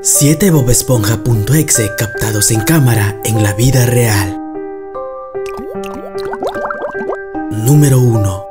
7 bobesponja.exe captados en cámara en la vida real. Número 1.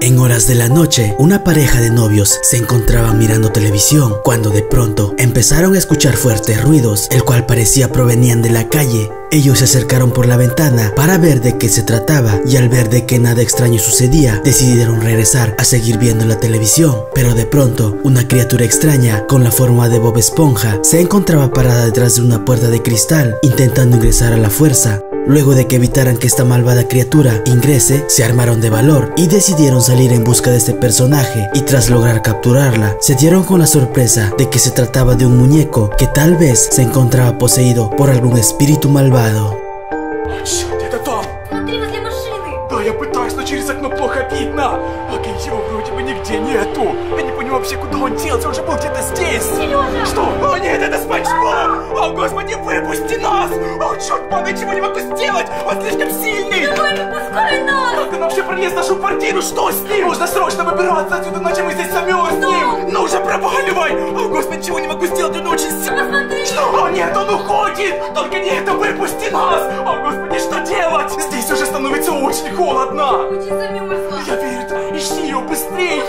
En horas de la noche, una pareja de novios se encontraban mirando televisión cuando de pronto empezaron a escuchar fuertes ruidos, el cual parecía provenían de la calle. Ellos se acercaron por la ventana para ver de qué se trataba y al ver de que nada extraño sucedía, decidieron regresar a seguir viendo la televisión. Pero de pronto, una criatura extraña con la forma de Bob Esponja se encontraba parada detrás de una puerta de cristal, intentando ingresar a la fuerza. Luego de que evitaran que esta malvada criatura ingrese, se armaron de valor y decidieron salir en busca de este personaje y tras lograr capturarla, se dieron con la sorpresa de que se trataba de un muñeco que tal vez se encontraba poseído por algún espíritu malvado. Вообще, куда он делся, он же был где-то здесь. Сережа! Что? О нет, это Спанч Боб! О, господи, выпусти нас! О, черт, я ничего не могу сделать! Он слишком сильный! Давай, не пускай нас! Как он вообще пролез в нашу квартиру? Что с ним? Нужно срочно выбираться отсюда, иначе мы здесь замерзнем! Ну уже проваливай! О, господи, ничего не могу сделать, он очень сильный! Что? О нет, он уходит! Только не это, выпусти нас! О, господи, что делать? Здесь уже становится очень холодно! Очень замерзла. Я верю, ищи ее быстрее!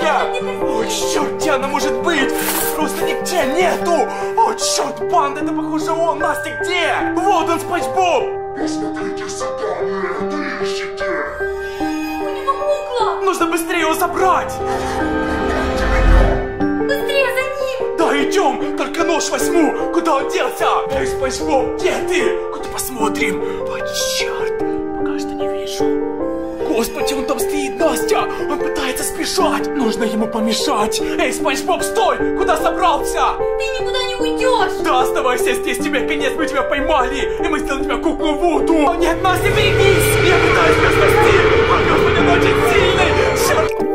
О, черт, она может быть? Просто нигде нету! О, черт, банда, это похоже он! Настя, где? Вот он, Спанч Боб! Посмотрите сюда, вы это ищете! У него кукла! Нужно быстрее его забрать! Быстрее за ним! Да, идем! Только нож возьму! Куда он делся? Эй, Спанч Боб, где ты? Куда посмотрим? О, черт! Господи, он там стоит, Настя! Он пытается сбежать! Нужно ему помешать! Эй, Спанч Боб, стой! Куда собрался? Ты никуда не уйдешь! Да, оставайся здесь, тебе конец, мы тебя поймали! И мы сделаем тебя куклу Вуду! О, нет, Настя, берегись! Я пытаюсь тебя спасти! О, господи, он очень сильный! Черт!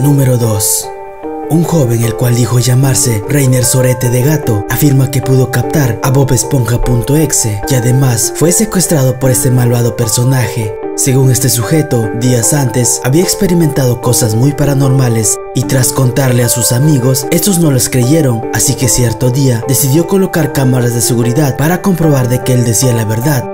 Número 2. Un joven el cual dijo llamarse Reiner Sorete de Gato afirma que pudo captar a bobesponja.exe y además fue secuestrado por este malvado personaje. según este sujeto, días antes había experimentado cosas muy paranormales y tras contarle a sus amigos, estos no les creyeron, así que cierto día decidió colocar cámaras de seguridad para comprobar de que él decía la verdad.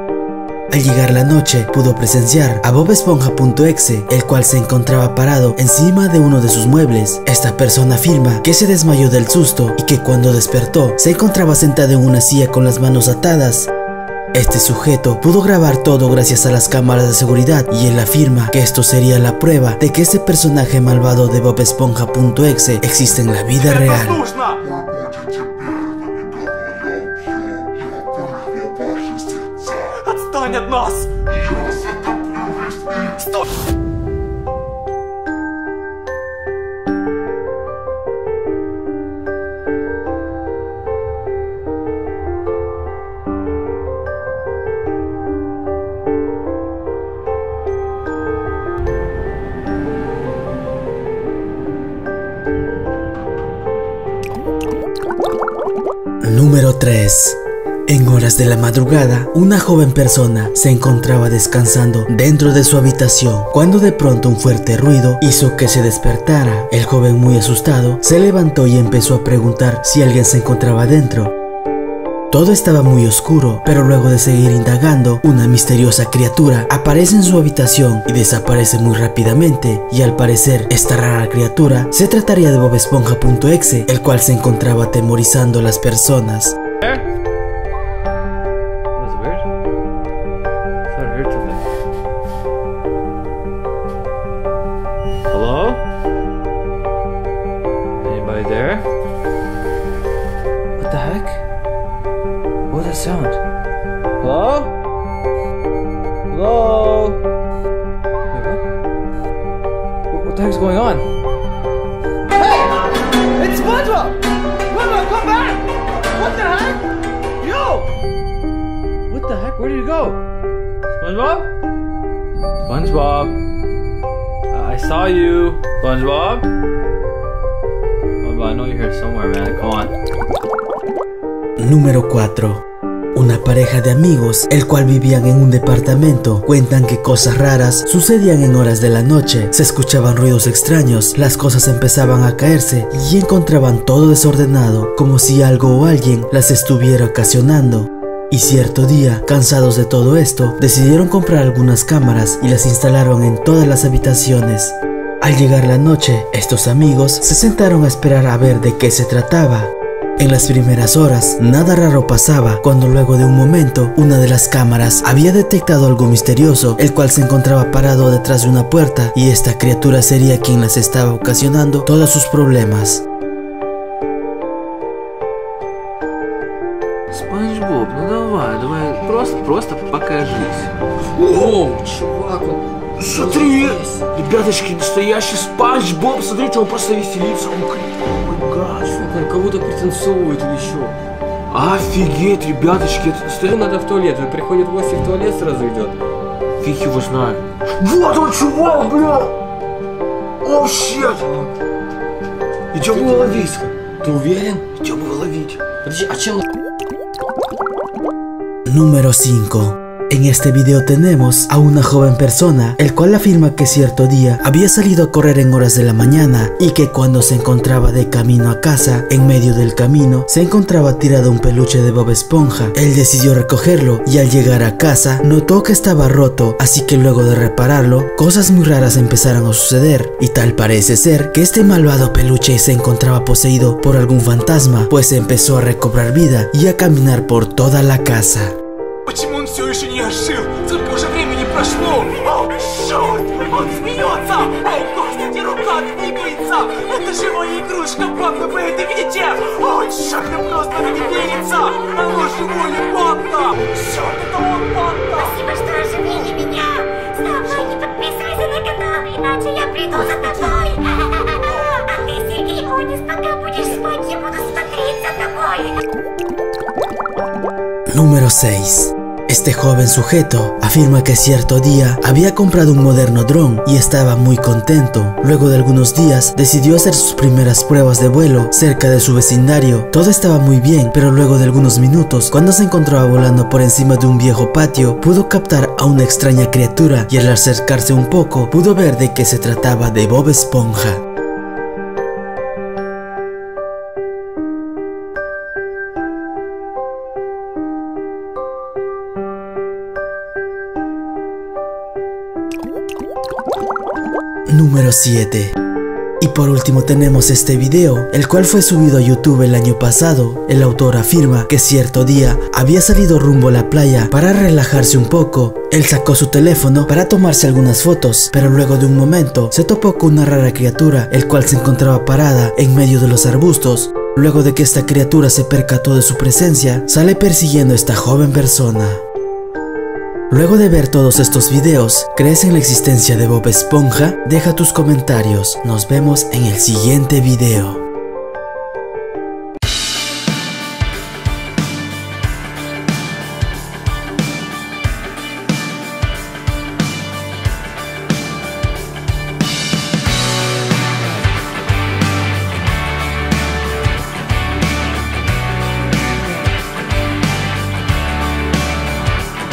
Al llegar la noche, pudo presenciar a bobesponja.exe, el cual se encontraba parado encima de uno de sus muebles. Esta persona afirma que se desmayó del susto y que cuando despertó se encontraba sentado en una silla con las manos atadas. Este sujeto pudo grabar todo gracias a las cámaras de seguridad y él afirma que esto sería la prueba de que este personaje malvado de bobesponja.exe existe en la vida Это real. нужно! Вы будете первыми, кого я убью. Я порву ваши сердца. Отстань от нас! Я затоплю весь мир. Стой! Número 3. En horas de la madrugada, una joven persona se encontraba descansando dentro de su habitación cuando de pronto un fuerte ruido hizo que se despertara. El joven muy asustado se levantó y empezó a preguntar si alguien se encontraba dentro. Todo estaba muy oscuro, pero luego de seguir indagando, una misteriosa criatura aparece en su habitación y desaparece muy rápidamente, y al parecer esta rara criatura se trataría de bobesponja.exe, el cual se encontraba atemorizando a las personas. That sound? Hello? Hello? Wait, what? What, what the heck's going on? Hey! It's SpongeBob! SpongeBob, come back! What the heck? Yo! What the heck? Where did he go? SpongeBob? SpongeBob. Uh, I saw you. SpongeBob? SpongeBob, I know you're here somewhere, man. Come on. Número 4. Una pareja de amigos, el cual vivían en un departamento, cuentan que cosas raras sucedían en horas de la noche, se escuchaban ruidos extraños, las cosas empezaban a caerse y encontraban todo desordenado, como si algo o alguien las estuviera ocasionando. Y cierto día, cansados de todo esto, decidieron comprar algunas cámaras y las instalaron en todas las habitaciones. Al llegar la noche, estos amigos se sentaron a esperar a ver de qué se trataba. En las primeras horas, nada raro pasaba cuando luego de un momento, una de las cámaras había detectado algo misterioso, el cual se encontraba parado detrás de una puerta y esta criatura sería quien las estaba ocasionando todos sus problemas. Спанч Боб, ну давай, давай, просто, просто покажись. О, чувак, он- смотри, ребяточки, настоящий Спанч Боб, смотрите, он просто веселится, он кричит, он кого-то пританцовывает или еще. Офигеть, ребяточки, это надо в туалет, он приходит в гости в туалет сразу идет. Фиг его знает. Вот он, чувак, бля! О, щет! Идем его ловить. Ты уверен? Идем его ловить. Подожди, а чем Número 5. En este video tenemos a una joven persona, el cual afirma que cierto día había salido a correr en horas de la mañana y que cuando se encontraba de camino a casa, en medio del camino, se encontraba tirado un peluche de Bob Esponja. Él decidió recogerlo y al llegar a casa notó que estaba roto, así que luego de repararlo, cosas muy raras empezaron a suceder y tal parece ser que este malvado peluche se encontraba poseído por algún fantasma, pues empezó a recobrar vida y a caminar por toda la casa. Это же моя игрушка, панда, вы это видите? О, черт, просто не верится! Оно живое, панда! Черт, это он, панда! Спасибо, что оживили меня! Вставай и подписывайся на канал, иначе я приду за тобой! А ты, Сергей Онис, пока будешь спать, я буду смотреть за тобой! Número 6. Este joven sujeto afirma que cierto día había comprado un moderno dron y estaba muy contento. Luego de algunos días decidió hacer sus primeras pruebas de vuelo cerca de su vecindario. Todo estaba muy bien, pero luego de algunos minutos, cuando se encontraba volando por encima de un viejo patio, pudo captar a una extraña criatura y al acercarse un poco pudo ver de que se trataba de Bob Esponja. Número 7. Y por último tenemos este video, el cual fue subido a YouTube el año pasado. El autor afirma que cierto día había salido rumbo a la playa para relajarse un poco. Él sacó su teléfono para tomarse algunas fotos, pero luego de un momento se topó con una rara criatura, el cual se encontraba parada en medio de los arbustos. Luego de que esta criatura se percató de su presencia, sale persiguiendo a esta joven persona. Luego de ver todos estos videos, ¿crees en la existencia de Bob Esponja? Deja tus comentarios. Nos vemos en el siguiente video.